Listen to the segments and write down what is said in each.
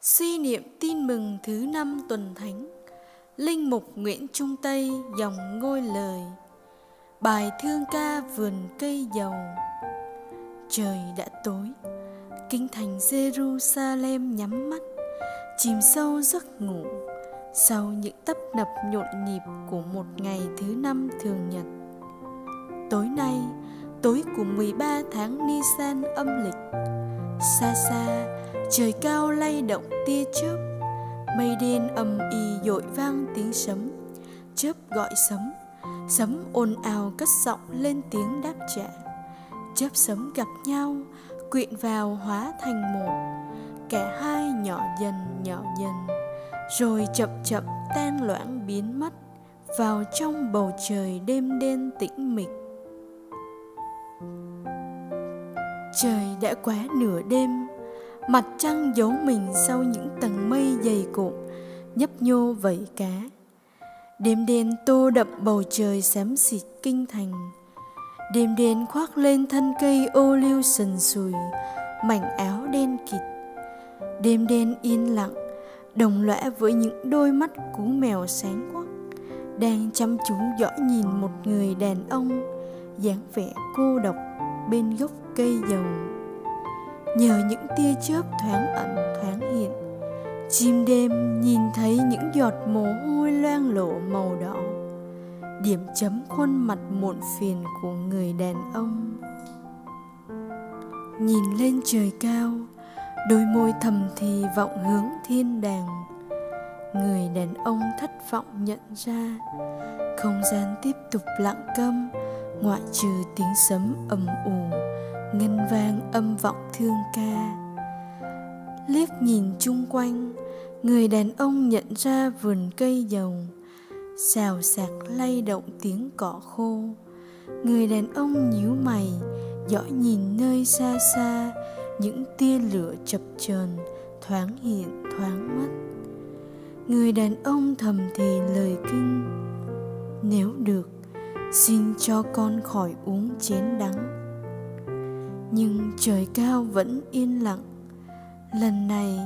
Suy niệm tin mừng thứ năm tuần thánh. Linh mục Nguyễn Trung Tây dòng ngôi lời. Bài thương ca vườn cây dầu. Trời đã tối Kinh thành Jerusalem nhắm mắt. Chìm sâu giấc ngủ Sau những tấp nập nhộn nhịp của một ngày thứ năm thường nhật. Tối nay, tối của 13 tháng Nisan âm lịch Xa xa, trời cao lay động tia chớp. Mây đen âm y dội vang tiếng sấm. Chớp gọi sấm. Sấm ồn ào cất giọng lên tiếng đáp trả. Chớp sấm gặp nhau quyện vào hóa thành một. Cả hai nhỏ dần nhỏ dần. Rồi chậm chậm tan loãng biến mất vào trong bầu trời đêm đen tĩnh mịch. Trời đã quá nửa đêm, mặt trăng giấu mình sau những tầng mây dày cộm, nhấp nhô vẩy cá. Đêm đen tô đậm bầu trời xám xịt kinh thành. Đêm đen khoác lên thân cây ô liu sần sùi, mảnh áo đen kịt. Đêm đen yên lặng, đồng lõa với những đôi mắt cú mèo sáng quắc, đang chăm chú dõi nhìn một người đàn ông, dáng vẻ cô độc bên gốc cây dầu. Nhờ những tia chớp thoáng ẩn, thoáng hiện, chim đêm nhìn thấy những giọt mồ hôi loang lộ màu đỏ, điểm chấm khuôn mặt muộn phiền của người đàn ông. Nhìn lên trời cao, đôi môi thầm thì vọng hướng thiên đàng. Người đàn ông thất vọng nhận ra, không gian tiếp tục lặng câm ngoại trừ tiếng sấm ầm ù, ngân vang âm vọng thương ca. Liếc nhìn chung quanh, người đàn ông nhận ra vườn cây dầu. Xào xạc lay động tiếng cỏ khô. Người đàn ông nhíu mày, dõi nhìn nơi xa xa, những tia lửa chập chờn thoáng hiện thoáng mất. Người đàn ông thầm thì lời kinh, nếu được xin cho con khỏi uống chén đắng. Nhưng trời cao vẫn yên lặng. Lần này,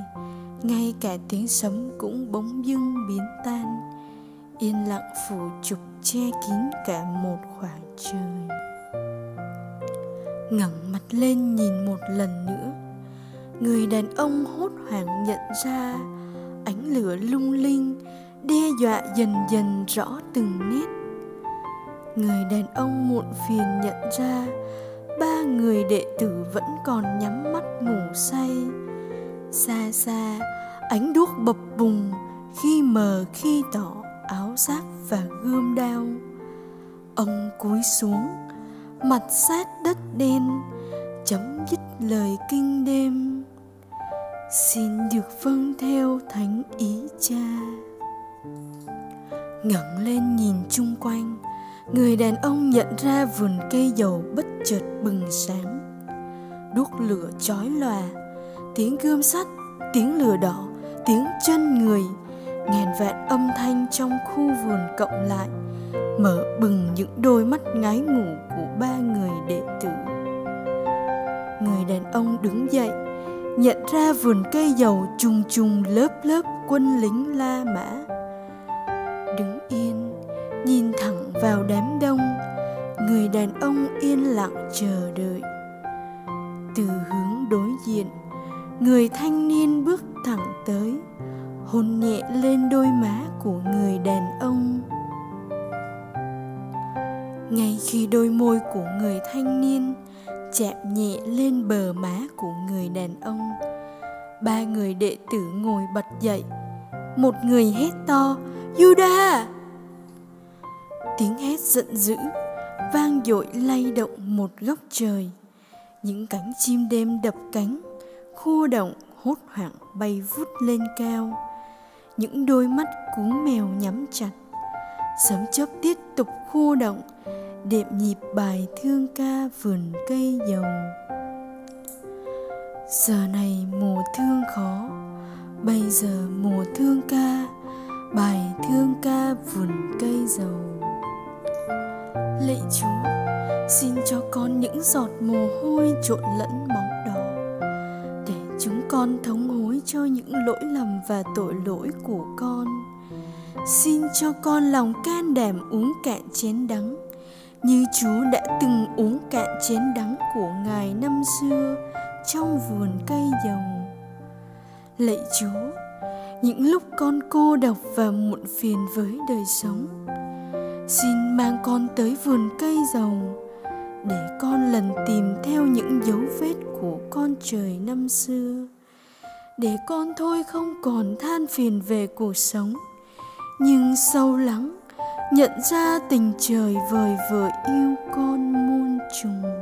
ngay cả tiếng sấm cũng bỗng dưng biến tan. Yên lặng phủ trục che kín cả một khoảng trời. Ngẩng mặt lên nhìn một lần nữa, người đàn ông hốt hoảng nhận ra ánh lửa lung linh đe dọa dần dần rõ từng nét người đàn ông muộn phiền nhận ra, ba người đệ tử vẫn còn nhắm mắt ngủ say. Xa xa, ánh đuốc bập bùng khi mờ khi tỏ áo giáp và gươm đao. Ông cúi xuống, mặt sát đất đen, chấm dứt lời kinh đêm. Xin được vâng theo thánh ý cha. Ngẩng lên nhìn chung quanh người đàn ông nhận ra vườn cây dầu bất chợt bừng sáng. Đuốc lửa chói lòa, tiếng gươm sắt, tiếng lửa đỏ, tiếng chân người, ngàn vạn âm thanh trong khu vườn cộng lại, mở bừng những đôi mắt ngái ngủ của ba người đệ tử. Người đàn ông đứng dậy, nhận ra vườn cây dầu trùng trùng lớp lớp quân lính la mã. Vào đám đông. Người đàn ông yên lặng chờ đợi. Từ hướng đối diện, người thanh niên bước thẳng tới, hôn nhẹ lên đôi má của người đàn ông. Ngay khi đôi môi của người thanh niên chạm nhẹ lên bờ má của người đàn ông, ba người đệ tử ngồi bật dậy. Một người hét to juda tiếng hét giận dữ, vang dội lay động một góc trời. Những cánh chim đêm đập cánh khua động, hốt hoảng bay vút lên cao. Những đôi mắt cú mèo nhắm chặt. Sấm chớp tiếp tục khua động, đệm nhịp bài thương ca vườn cây dầu. Giờ này mùa thương khó, bây giờ mùa thương ca, bài thương ca vườn cây dầu lạy chúa. Xin cho con những giọt mồ hôi trộn lẫn máu đỏ để chúng con thống hối cho những lỗi lầm và tội lỗi của con. Xin cho con lòng can đảm uống cạn chén đắng, như chúa đã từng uống cạn chén đắng của ngài năm xưa trong vườn cây dầu lạy chúa, những lúc con cô độc và muộn phiền với đời sống xin mang con tới vườn cây rồng, để con lần tìm theo những dấu vết của con trời năm xưa. Để con thôi không còn than phiền về cuộc sống, nhưng sâu lắng nhận ra tình trời vời vợi yêu con muôn trùng.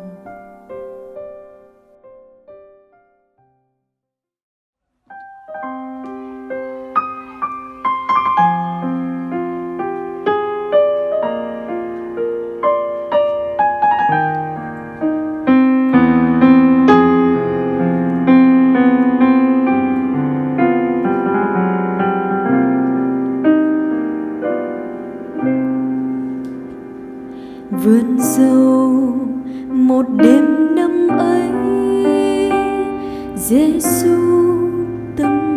Giêsu tâm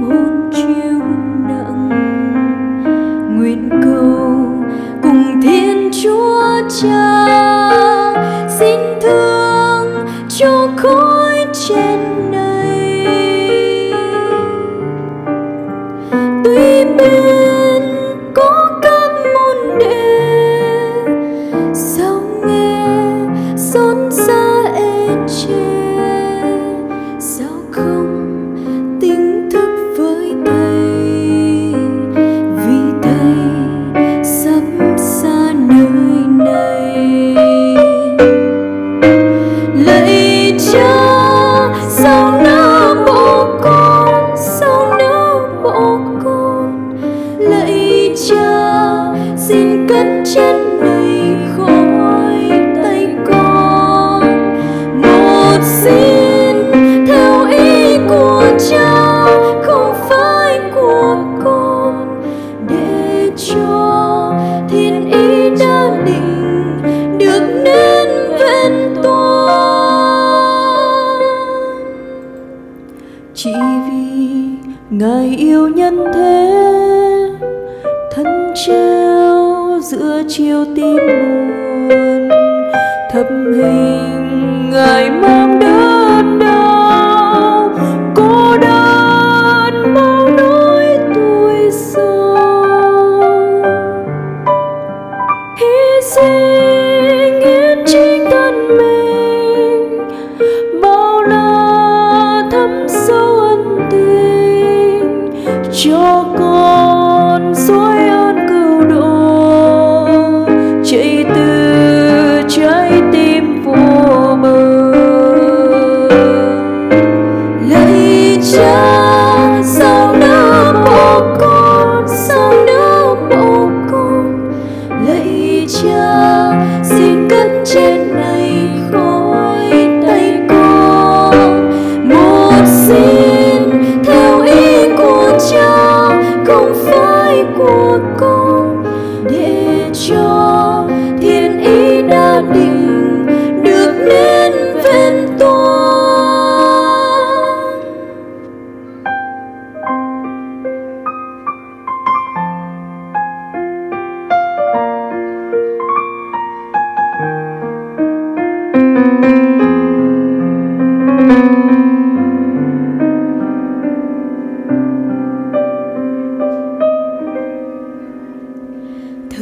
tình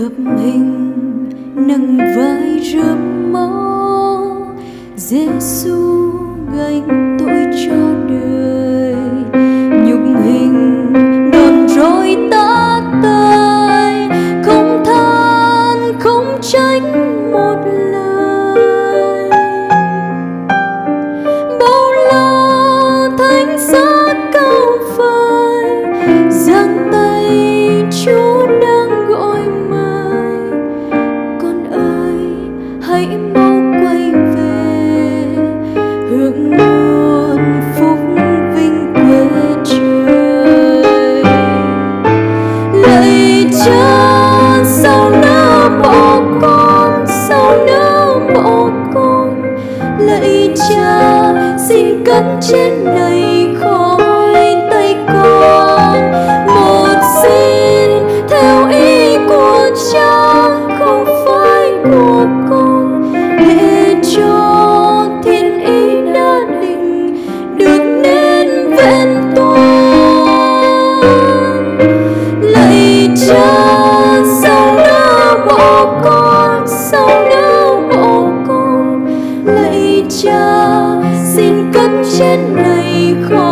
khắp hình nâng vai rơm máu Giêsu gánh tội cho đời, nhục hình đòn roi tá tơi. Không than, không trách cha xin cất trên này khỏi